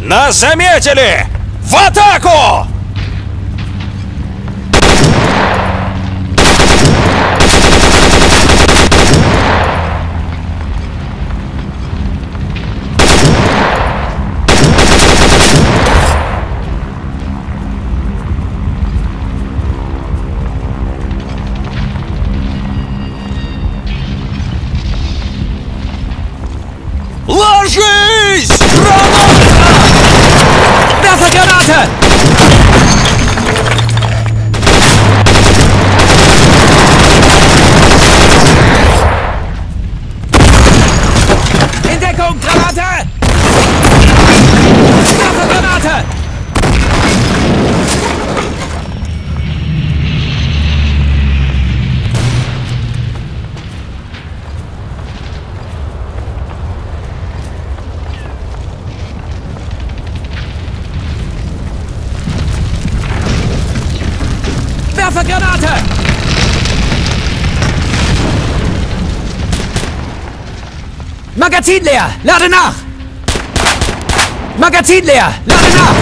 Нас заметили! В атаку! Werfergranate! Magazin leer! Lade nach! Magazin leer! Lade nach!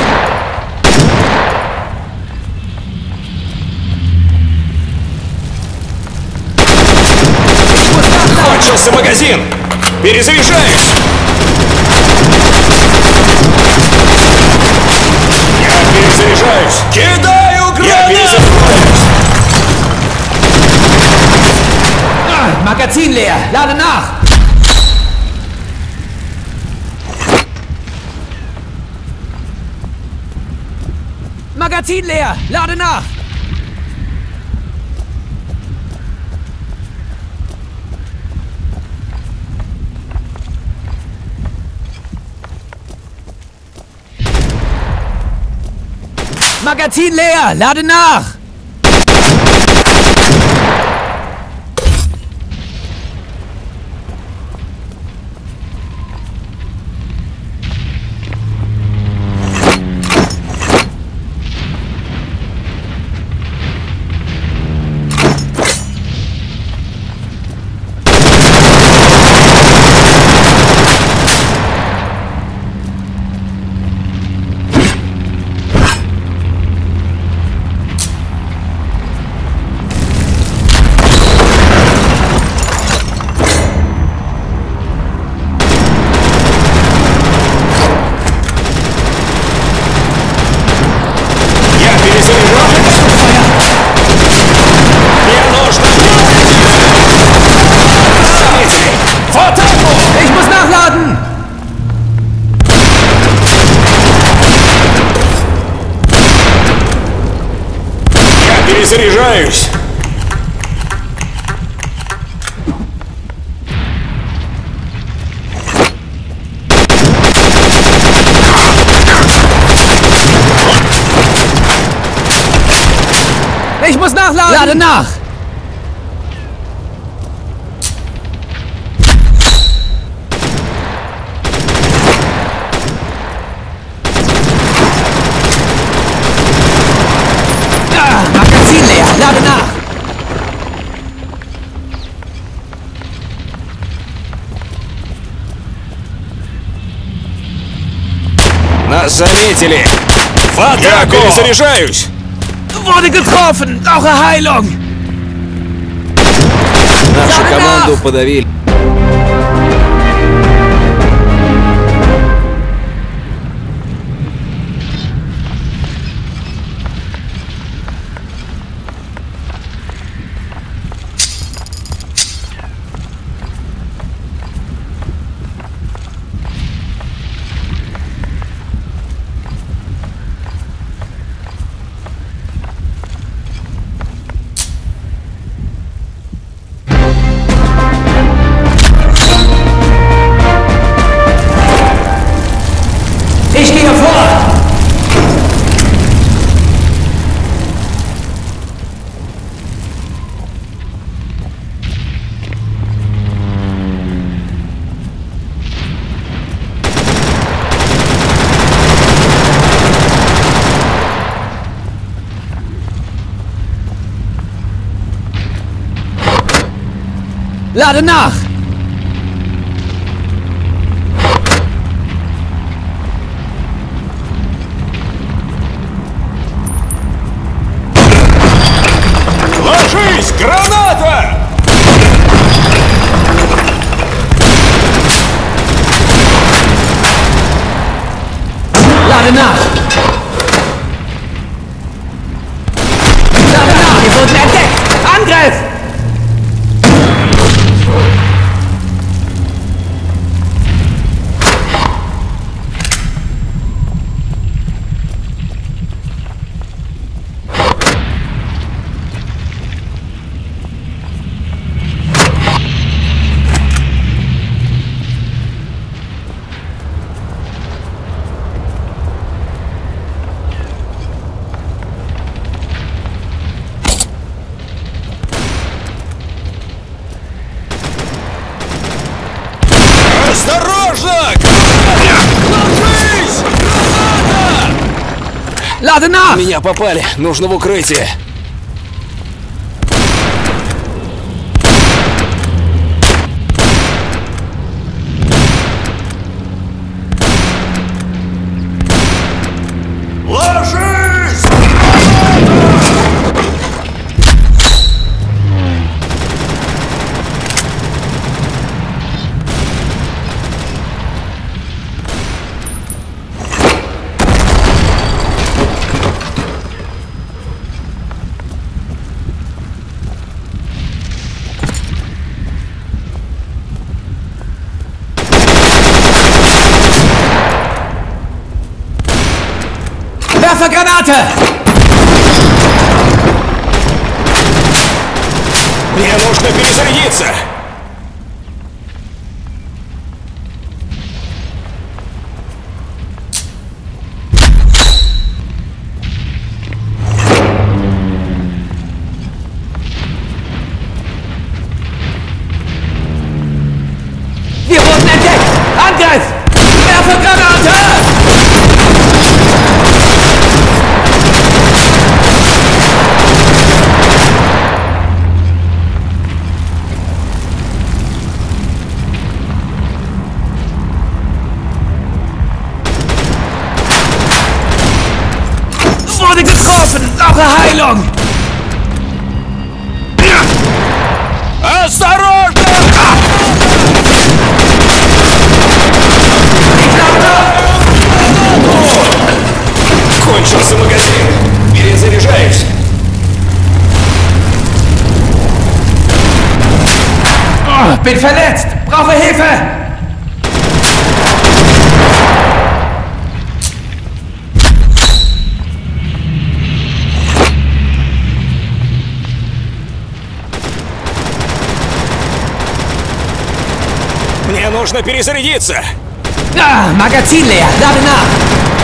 Кончился магазин! Перезаряжаюсь! Я перезаряжаюсь! Кидаю Magazin leer! Lade nach! Magazin leer! Lade nach! Magazin leer! Lade nach! перезаряжаюсь! Ich muss nachladen! Lade nach! Нас заметили! В Я атаку! перезаряжаюсь! Wurde getroffen! Heilung! Нашу команду подавили. Lade nach! Ложись! Граната! Lade nach! Nach! Меня попали. Нужно в укрытие. Ложись! Granate! Мне нужно перезарядиться. Wurden entdeckt! Angriff! Werfe Granate! Brauche Heilung! Осторожно! Кончился магазин. Перезаряжаюсь. Oh, bin verletzt! Brauche Hilfe! Нужно перезарядиться. Magazin leer! Lade nach!